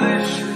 vanish.